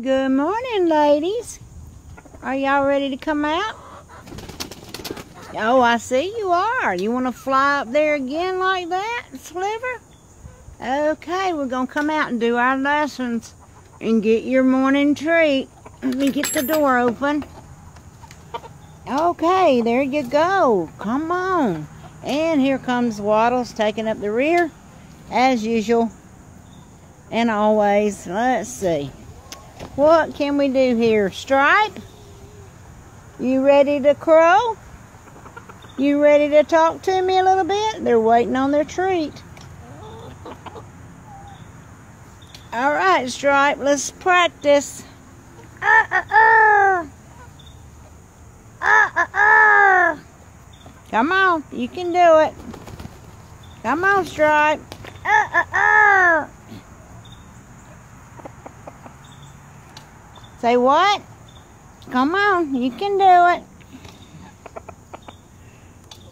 Good morning, ladies. Are y'all ready to come out? Oh, I see you are. You want to fly up there again like that, Sliver? Okay, we're going to come out and do our lessons and get your morning treat. Let me get the door open. Okay, there you go. Come on. And here comes Waddles taking up the rear, as usual. And always, let's see. What can we do here? Stripe? You ready to crow? You ready to talk to me a little bit? They're waiting on their treat. All right, Stripe, let's practice. Uh, uh, uh. Uh, uh, uh. Come on, you can do it. Come on, Stripe. Uh, uh, uh. Say what? Come on, you can do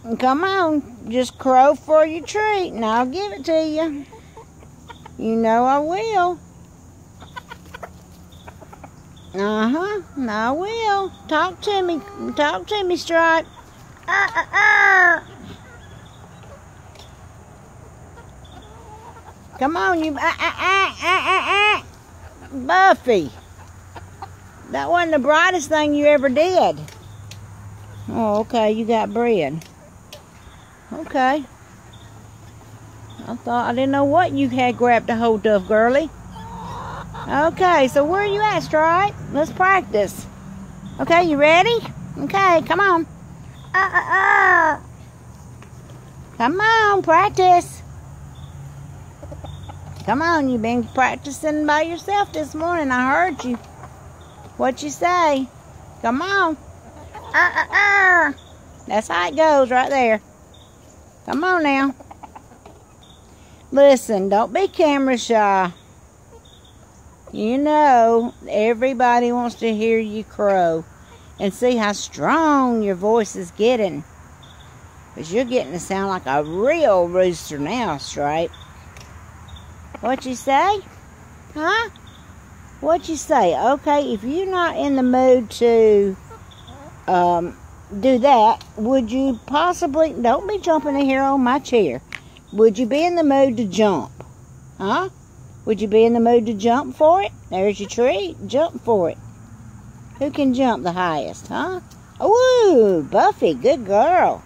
it. Come on, just crow for your treat and I'll give it to you. You know I will. Uh-huh, I will. Talk to me. Talk to me, Stripe. Uh-uh-uh. Come on, you. Uh-uh-uh-uh-uh. Buffy. That wasn't the brightest thing you ever did. Oh, okay, you got bread. Okay. I thought I didn't know what you had grabbed a hold of, girlie. Okay, so where are you at, Stripe? Let's practice. Okay, you ready? Okay, come on. Uh, uh, uh. Come on, practice. Come on, you've been practicing by yourself this morning. I heard you. What you say? Come on. Uh, uh, uh. That's how it goes right there. Come on now. Listen, don't be camera shy. You know, everybody wants to hear you crow and see how strong your voice is getting. Because you're getting to sound like a real rooster now, Stripe. What you say? Huh? What you say? Okay, if you're not in the mood to um, do that, would you possibly, don't be jumping in here on my chair. Would you be in the mood to jump? Huh? Would you be in the mood to jump for it? There's your treat. Jump for it. Who can jump the highest, huh? Ooh, Buffy, good girl.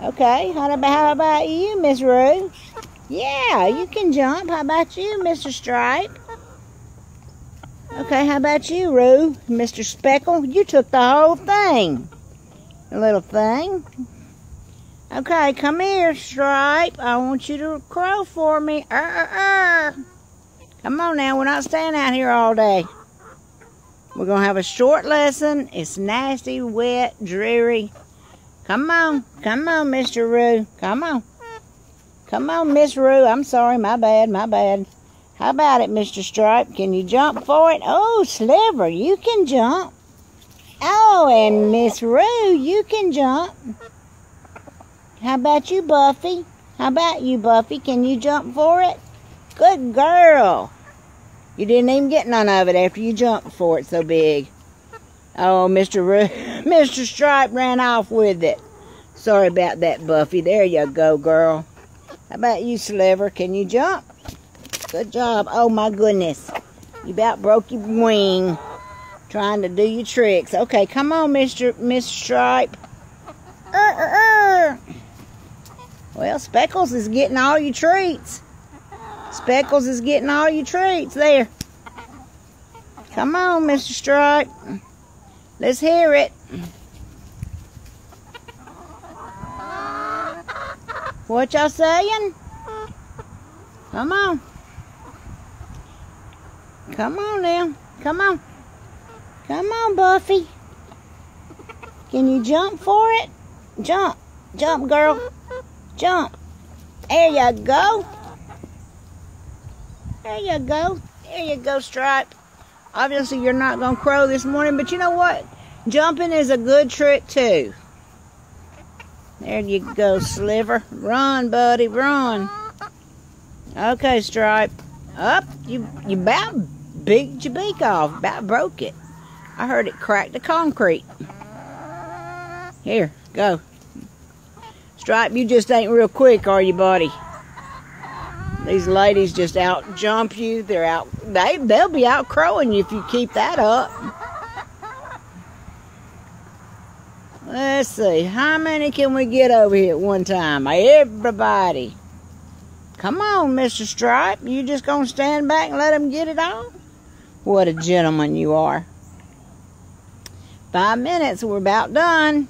Okay, how about, how about you, Miss Rue? Yeah, you can jump. How about you, Mr. Stripe? Okay, how about you, Rue? Mr. Speckle? You took the whole thing. The little thing. Okay, come here, Stripe. I want you to crow for me. Uh, uh, uh. Come on now, we're not staying out here all day. We're going to have a short lesson. It's nasty, wet, dreary. Come on. Come on, Mr. Roo. Come on. Come on, Miss Roo. I'm sorry. My bad. My bad. How about it, Mr. Stripe? Can you jump for it? Oh, Sliver, you can jump. Oh, and Miss Roo, you can jump. How about you, Buffy? How about you, Buffy? Can you jump for it? Good girl. You didn't even get none of it after you jumped for it so big. Oh, Mr. Roo, Mr. Stripe ran off with it. Sorry about that, Buffy. There you go, girl. How about you, Sliver? Can you jump? Good job. Oh my goodness. You about broke your wing trying to do your tricks. Okay, come on, Mr. Miss Stripe. Uh, uh, uh. Well, Speckles is getting all your treats. Speckles is getting all your treats. There. Come on, Mr. Stripe. Let's hear it. What y'all saying? Come on. Come on now. Come on. Come on, Buffy. Can you jump for it? Jump. Jump, girl. Jump. There you go. There you go. There you go, Stripe. Obviously, you're not going to crow this morning, but you know what? Jumping is a good trick, too. There you go, Sliver. Run, buddy, run. Okay, Stripe. Up. You, you about your beak off. About broke it. I heard it crack the concrete. Here, go. Stripe, you just ain't real quick, are you, buddy? These ladies just out jump you. They're out. They they'll be out crowing you if you keep that up. Let's see. How many can we get over here at one time? Everybody. Come on, Mr. Stripe. You just gonna stand back and let them get it on? What a gentleman you are. Five minutes. We're about done.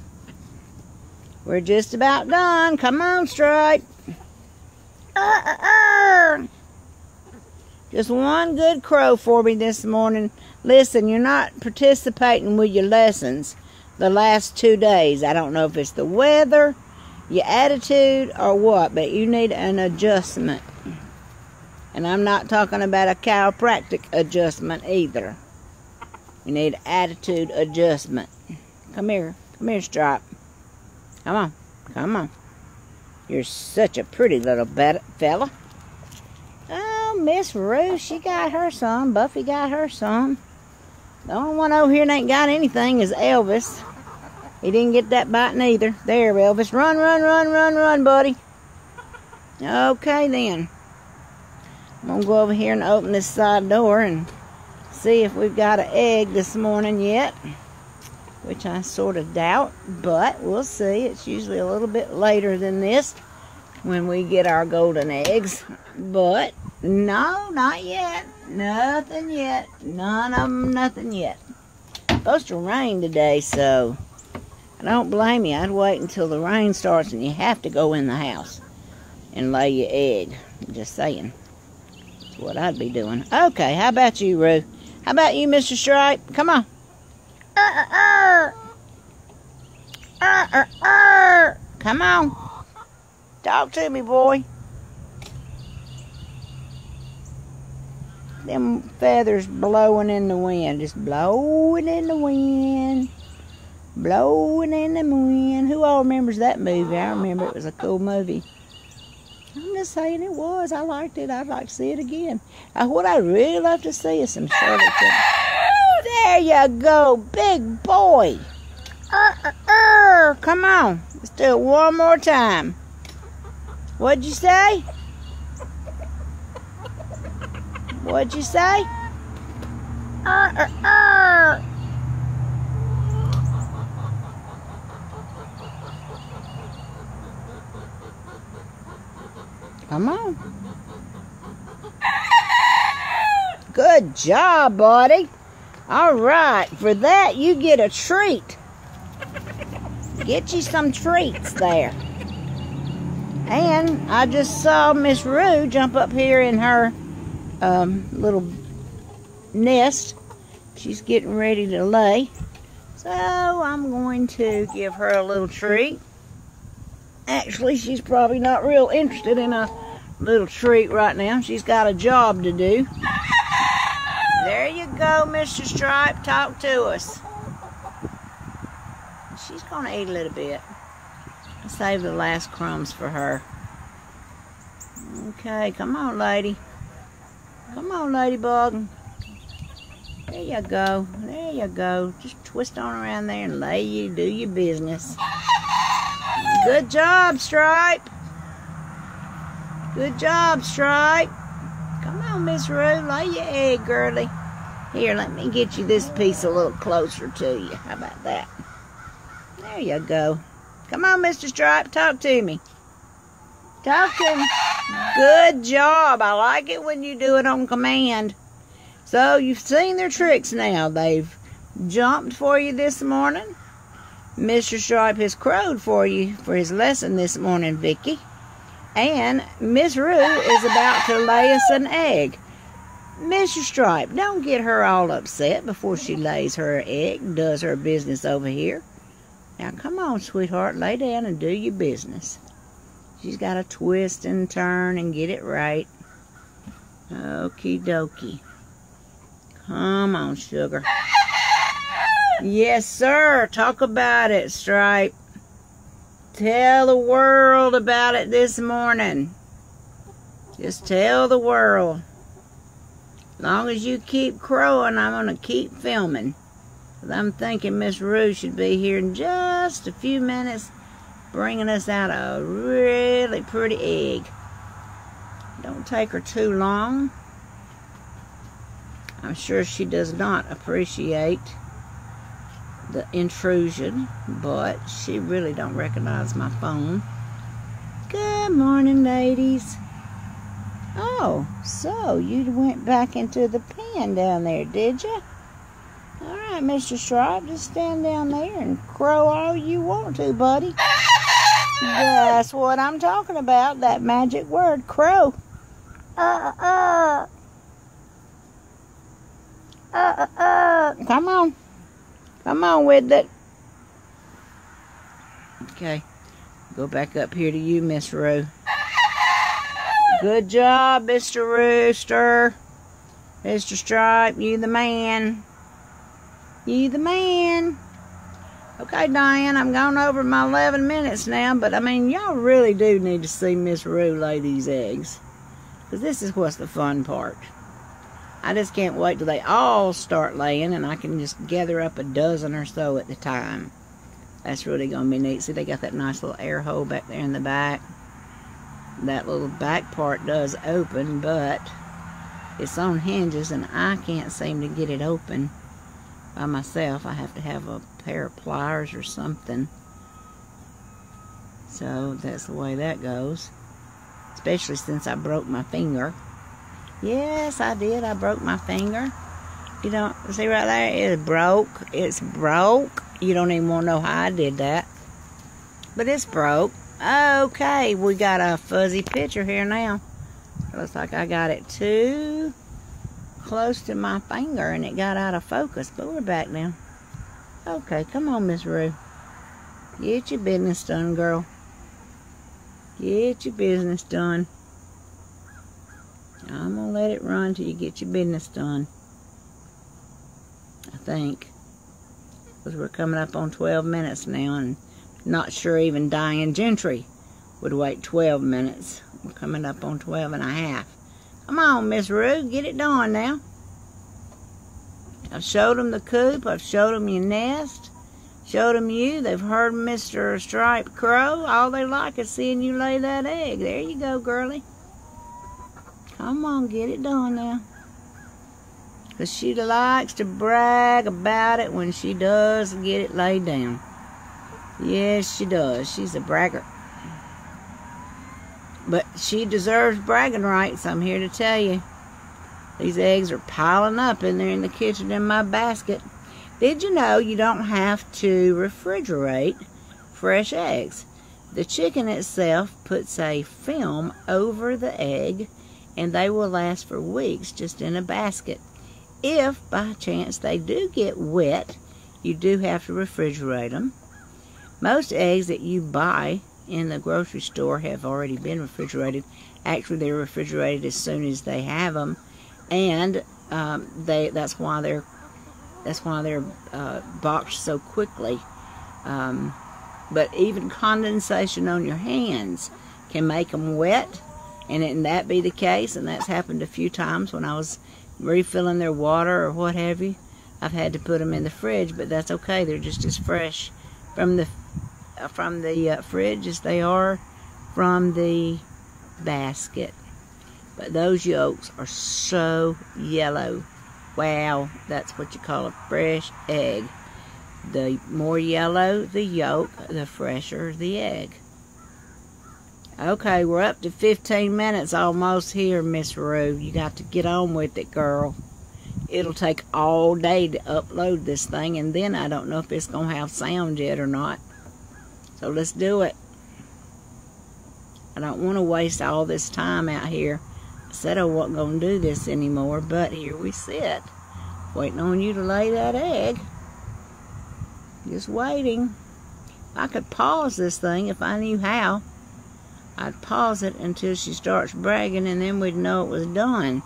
We're just about done. Come on, Stripe. Uh, uh, uh. Just one good crow for me this morning. Listen, you're not participating with your lessons the last two days. I don't know if it's the weather, your attitude, or what, but you need an adjustment. And I'm not talking about a chiropractic adjustment either. You need attitude adjustment. Come here. Come here, Stripe. Come on. Come on. You're such a pretty little fella. Oh, Miss Ruth, she got her some. Buffy got her some. The only one over here that ain't got anything is Elvis. He didn't get that bite neither. There, Elvis. Run, run, run, run, run, buddy. Okay, then. I'm going to go over here and open this side door and see if we've got an egg this morning yet which I sort of doubt, but we'll see. It's usually a little bit later than this when we get our golden eggs. But no, not yet. Nothing yet. None of them, nothing yet. Supposed to rain today, so I don't blame you. I'd wait until the rain starts and you have to go in the house and lay your egg. I'm just saying. What I'd be doing. Okay, how about you, Rue? How about you, Mr. Stripe? Come on. Come on. Talk to me, boy. Them feathers blowing in the wind. Just blowing in the wind. Blowing in the wind. Who all remembers that movie? I remember it was a cool movie. Saying it was. I liked it. I'd like to see it again. Uh, what I'd really love to see is some Shirley there you go, big boy. Uh, uh, uh. Come on. Let's do it one more time. What'd you say? What'd you say? Uh, uh, uh. Come on. Good job, buddy. All right, for that you get a treat. Get you some treats there. And I just saw Miss Rue jump up here in her um, little nest. She's getting ready to lay. So I'm going to give her a little treat. Actually, she's probably not real interested in a little treat right now. She's got a job to do. There you go, Mr. Stripe. Talk to us. She's going to eat a little bit. Save the last crumbs for her. Okay, come on, lady. Come on, ladybug. There you go. There you go. Just twist on around there and lay you do your business. Good job, Stripe. Good job, Stripe. Come on, Miss Rue. Lay your egg, girlie. Here, let me get you this piece a little closer to you. How about that? There you go. Come on, Mr. Stripe. Talk to me. Talk to me. Good job. I like it when you do it on command. So, you've seen their tricks now. They've jumped for you this morning. Mr. Stripe has crowed for you for his lesson this morning, Vicky. And Miss Rue is about to lay us an egg. Mr. Stripe, don't get her all upset before she lays her egg and does her business over here. Now, come on, sweetheart, lay down and do your business. She's got to twist and turn and get it right. Okie dokie. Come on, sugar. Yes, sir. Talk about it, Stripe. Tell the world about it this morning. Just tell the world. long as you keep crowing, I'm going to keep filming. I'm thinking Miss Rue should be here in just a few minutes bringing us out a really pretty egg. Don't take her too long. I'm sure she does not appreciate the intrusion, but she really don't recognize my phone. Good morning, ladies. Oh, so you went back into the pen down there, did you? All right, Mr. Stripe, just stand down there and crow all you want to, buddy. That's what I'm talking about, that magic word, crow. Uh, uh. Uh, uh, uh. Come on. Come on with it. Okay. Go back up here to you, Miss Roo. Good job, Mr. Rooster. Mr. Stripe, you the man. You the man. Okay, Diane, I'm going over my 11 minutes now, but I mean, y'all really do need to see Miss Roo lay these eggs. Because this is what's the fun part. I just can't wait till they all start laying and I can just gather up a dozen or so at the time. That's really going to be neat. See, they got that nice little air hole back there in the back. That little back part does open, but it's on hinges and I can't seem to get it open by myself. I have to have a pair of pliers or something. So that's the way that goes. Especially since I broke my finger. Yes, I did. I broke my finger. You don't see right there? It's broke. It's broke. You don't even want to know how I did that. But it's broke. Okay, we got a fuzzy picture here now. Looks like I got it too close to my finger and it got out of focus. But we're back now. Okay, come on, Miss Rue. Get your business done, girl. Get your business done. I'm going to let it run till you get your business done. I think. Because we're coming up on 12 minutes now and not sure even Diane Gentry would wait 12 minutes. We're coming up on 12 and a half. Come on, Miss Rue, get it done now. I've showed them the coop. I've showed them your nest. Showed them you. They've heard Mr. Striped Crow. All they like is seeing you lay that egg. There you go, girlie. Come on, get it done now. Because she likes to brag about it when she does get it laid down. Yes, she does. She's a bragger. But she deserves bragging rights, I'm here to tell you. These eggs are piling up in there in the kitchen in my basket. Did you know you don't have to refrigerate fresh eggs? The chicken itself puts a film over the egg and they will last for weeks just in a basket. If by chance they do get wet, you do have to refrigerate them. Most eggs that you buy in the grocery store have already been refrigerated. Actually, they're refrigerated as soon as they have them and um, they that's why they're that's why they're uh, boxed so quickly. Um, but even condensation on your hands can make them wet, and it, that be the case, and that's happened a few times when I was refilling their water or what have you. I've had to put them in the fridge, but that's okay. They're just as fresh from the uh, from the uh, fridge as they are from the basket. But those yolks are so yellow. Wow, that's what you call a fresh egg. The more yellow the yolk, the fresher the egg. Okay, we're up to 15 minutes almost here, Miss Rue. You got to get on with it, girl. It'll take all day to upload this thing, and then I don't know if it's going to have sound yet or not. So let's do it. I don't want to waste all this time out here I said I wasn't going to do this anymore, but here we sit, waiting on you to lay that egg. Just waiting. I could pause this thing if I knew how. I'd pause it until she starts bragging and then we'd know it was done.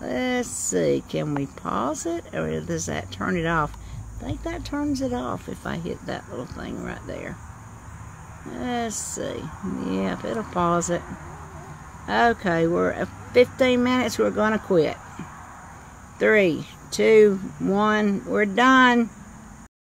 Let's see, can we pause it or does that turn it off? I think that turns it off if I hit that little thing right there. Let's see. Yep, it'll pause it. Okay, we're at 15 minutes, we're going to quit. three, two, one. We're done.